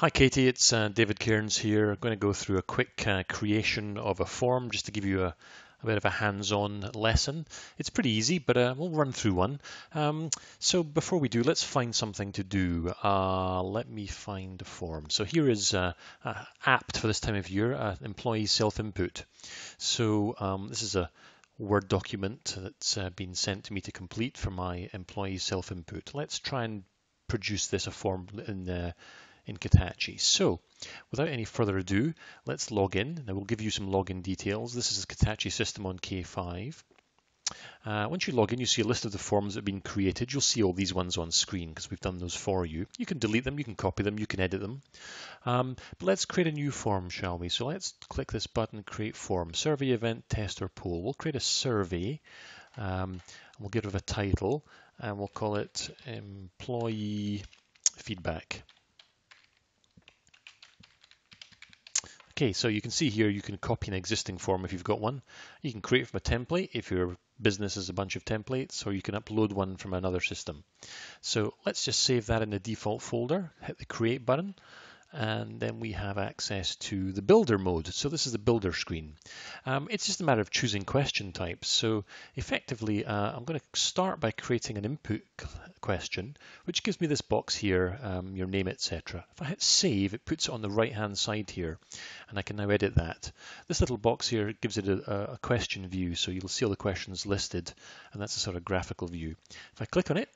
Hi Katie, it's uh, David Cairns here. I'm going to go through a quick uh, creation of a form just to give you a, a bit of a hands-on lesson. It's pretty easy, but uh, we'll run through one. Um, so before we do, let's find something to do. Uh, let me find a form. So here is uh, apt for this time of year, uh, employee self-input. So um, this is a Word document that's uh, been sent to me to complete for my employee self-input. Let's try and produce this a form in the in Katachi. So without any further ado, let's log in. Now we'll give you some login details. This is a Katachi system on K5. Uh, once you log in, you see a list of the forms that have been created. You'll see all these ones on screen because we've done those for you. You can delete them, you can copy them, you can edit them. Um, but let's create a new form, shall we? So let's click this button, create form, survey, event, test, or poll. We'll create a survey. Um, we'll give it a title and we'll call it employee feedback. Okay, so you can see here you can copy an existing form if you've got one. You can create from a template if your business is a bunch of templates, or you can upload one from another system. So let's just save that in the default folder, hit the create button, and then we have access to the builder mode. So this is the builder screen. Um, it's just a matter of choosing question types. So effectively, uh, I'm going to start by creating an input question, which gives me this box here, um, your name, etc. If I hit save, it puts it on the right hand side here, and I can now edit that. This little box here gives it a, a question view, so you'll see all the questions listed, and that's a sort of graphical view. If I click on it,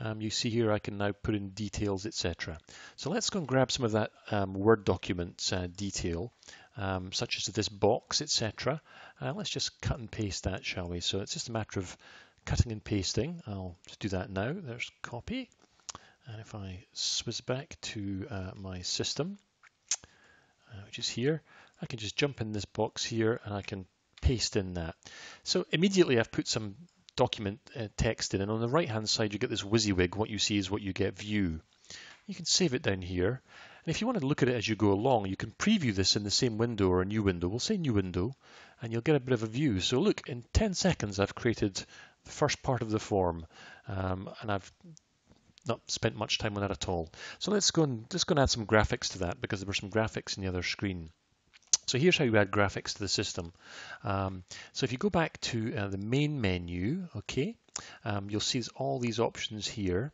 um, you see here I can now put in details, etc. So let's go and grab some of that um, Word document uh, detail, um, such as this box, etc. Uh, let's just cut and paste that, shall we? So it's just a matter of cutting and pasting. I'll just do that now. There's copy. And if I swizz back to uh, my system, uh, which is here, I can just jump in this box here and I can paste in that. So immediately I've put some document uh, text in, and on the right hand side you get this WYSIWYG. What you see is what you get view. You can save it down here. And if you want to look at it as you go along, you can preview this in the same window or a new window. We'll say new window, and you'll get a bit of a view. So look, in 10 seconds I've created the first part of the form, um, and I've not spent much time on that at all. So let's go and just go and add some graphics to that because there were some graphics in the other screen. So here's how you add graphics to the system. Um, so if you go back to uh, the main menu, okay, um, you'll see all these options here.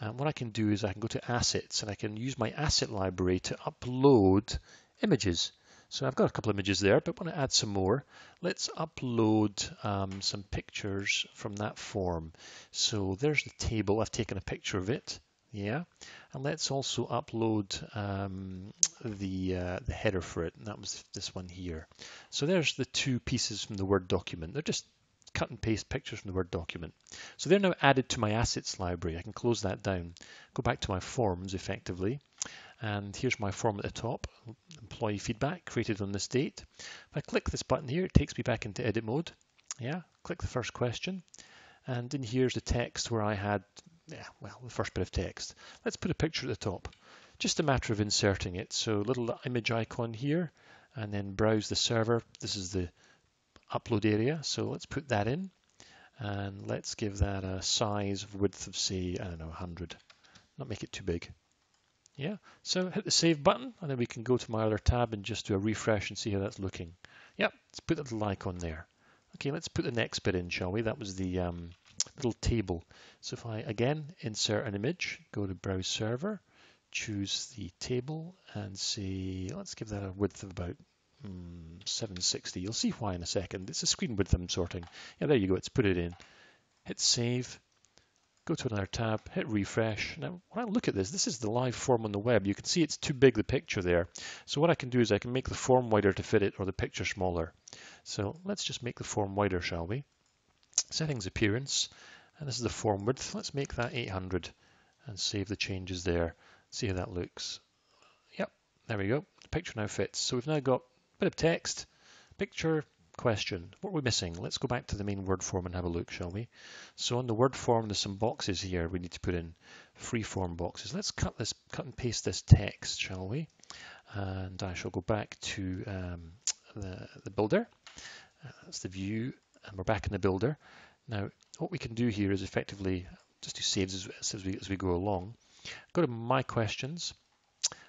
And what I can do is I can go to assets and I can use my asset library to upload images. So I've got a couple of images there, but I want to add some more. Let's upload um, some pictures from that form. So there's the table. I've taken a picture of it. Yeah, and let's also upload um, the uh, the header for it. And that was this one here. So there's the two pieces from the Word document. They're just cut and paste pictures from the Word document. So they're now added to my assets library. I can close that down. Go back to my forms effectively. And here's my form at the top, employee feedback created on this date. If I click this button here, it takes me back into edit mode. Yeah, click the first question. And in here's the text where I had yeah, well, the first bit of text. Let's put a picture at the top. Just a matter of inserting it. So little image icon here and then browse the server. This is the upload area. So let's put that in and let's give that a size of width of say, I don't know, 100. Not make it too big. Yeah, so hit the save button and then we can go to my other tab and just do a refresh and see how that's looking. Yep, let's put that little icon there. Okay, let's put the next bit in, shall we? That was the um, little table. So if I again insert an image, go to browse server, choose the table and say, let's give that a width of about hmm, 760. You'll see why in a second. It's a screen width I'm sorting. Yeah, there you go. Let's put it in. Hit save. Go to another tab, hit refresh. Now, when I look at this, this is the live form on the web. You can see it's too big, the picture there. So what I can do is I can make the form wider to fit it or the picture smaller. So let's just make the form wider, shall we? Settings appearance, and this is the form width. Let's make that 800 and save the changes there. See how that looks. Yep, there we go. The picture now fits. So we've now got a bit of text, picture, question. What are we missing? Let's go back to the main Word form and have a look, shall we? So on the Word form, there's some boxes here we need to put in, free form boxes. Let's cut this, cut and paste this text, shall we? And I shall go back to um, the, the builder. Uh, that's the view, and we're back in the builder. Now, what we can do here is effectively just do saves as, as, we, as we go along. Go to My Questions,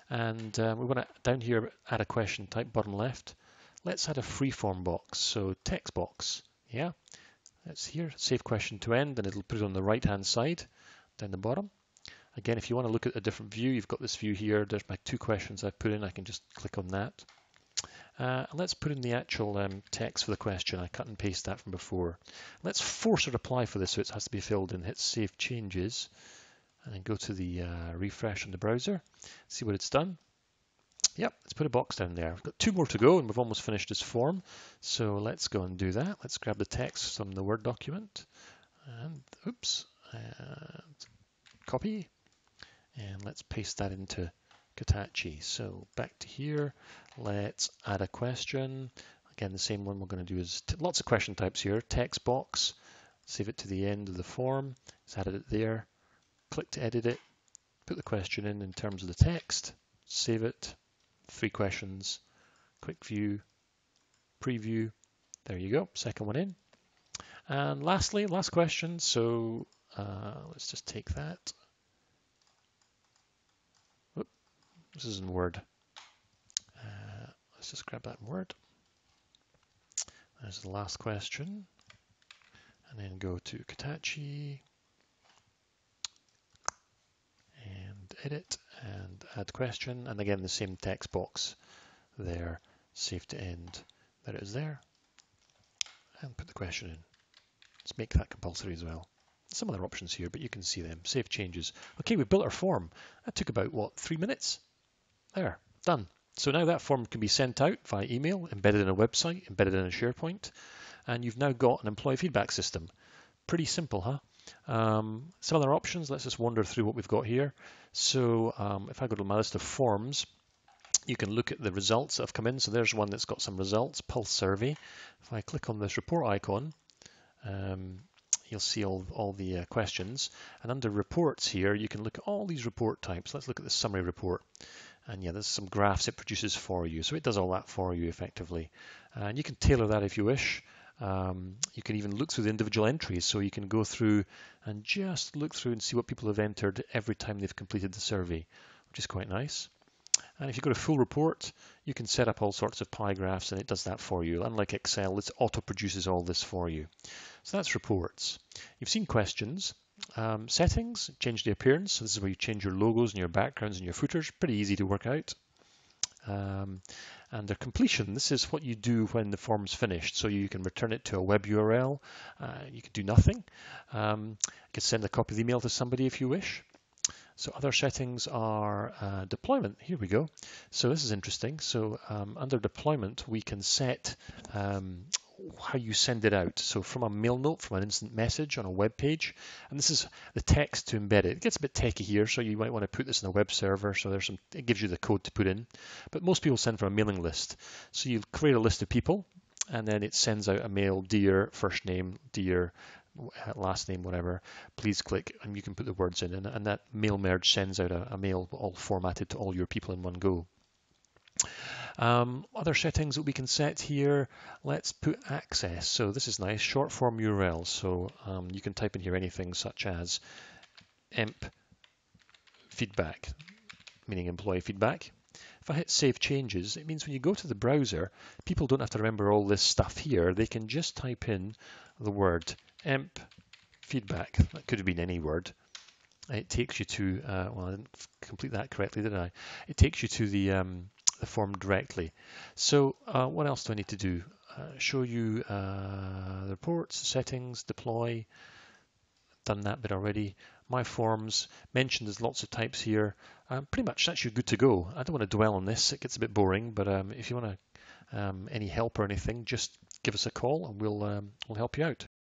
And uh, we want to, down here, add a question type, bottom left. Let's add a freeform box, so text box, yeah. It's here, save question to end, and it'll put it on the right-hand side, down the bottom. Again, if you want to look at a different view, you've got this view here. There's my two questions I've put in. I can just click on that. Uh, let's put in the actual um, text for the question. I cut and paste that from before. Let's force a reply for this, so it has to be filled in. Hit Save Changes, and then go to the uh, refresh on the browser. See what it's done. Yep, let's put a box down there. We've got two more to go, and we've almost finished this form. So let's go and do that. Let's grab the text from the Word document, and oops, and copy, and let's paste that into Katachi. So back to here, let's add a question. Again, the same one we're going to do is lots of question types here. Text box, save it to the end of the form. Let's add it there. Click to edit it. Put the question in in terms of the text. Save it. Three questions. Quick view. Preview. There you go. Second one in. And lastly, last question. So uh, let's just take that. This is in Word. Uh, let's just grab that in Word. There's the last question. And then go to Katachi and edit and add question. And again, the same text box there, save to end. There it is there. And put the question in. Let's make that compulsory as well. Some other options here, but you can see them. Save changes. Okay, we built our form. That took about, what, three minutes? There, done. So now that form can be sent out via email, embedded in a website, embedded in a SharePoint, and you've now got an employee feedback system. Pretty simple, huh? Um, some other options, let's just wander through what we've got here. So um, if I go to my list of forms, you can look at the results that have come in. So there's one that's got some results, Pulse Survey. If I click on this report icon, um, you'll see all, all the uh, questions. And under reports here, you can look at all these report types. Let's look at the summary report. And yeah, there's some graphs it produces for you. So it does all that for you effectively. And you can tailor that if you wish. Um, you can even look through the individual entries. So you can go through and just look through and see what people have entered every time they've completed the survey, which is quite nice. And if you go to full report, you can set up all sorts of pie graphs and it does that for you. Unlike Excel, it auto produces all this for you. So that's reports. You've seen questions. Um, settings, change the appearance. So this is where you change your logos and your backgrounds and your footers. Pretty easy to work out. Um, and the completion, this is what you do when the form's finished. So you can return it to a web URL. Uh, you can do nothing. Um, you can send a copy of the email to somebody if you wish. So other settings are uh, deployment. Here we go. So this is interesting. So um, under deployment, we can set um, how you send it out. So from a mail note, from an instant message on a web page, and this is the text to embed it. It gets a bit techy here, so you might want to put this in a web server. So there's some, it gives you the code to put in. But most people send from a mailing list. So you create a list of people, and then it sends out a mail, dear, first name, dear, uh, last name, whatever, please click, and you can put the words in, and, and that mail merge sends out a, a mail all formatted to all your people in one go. Um, other settings that we can set here, let's put access. So this is nice, short form URL. So um, you can type in here anything such as emp feedback, meaning employee feedback. If I hit save changes, it means when you go to the browser, people don't have to remember all this stuff here. They can just type in the word emp feedback. That could have been any word. It takes you to, uh, well, I didn't complete that correctly, did I? It takes you to the um, the form directly. So uh, what else do I need to do? Uh, show you uh, the reports, settings, deploy. Done that bit already. My forms mentioned there's lots of types here. Um, pretty much that's you good to go. I don't want to dwell on this. It gets a bit boring, but um, if you want to um, any help or anything, just give us a call and we'll um, we'll help you out.